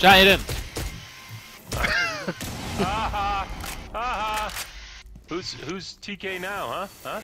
Jaden. him. Who's who's TK now, huh? Huh?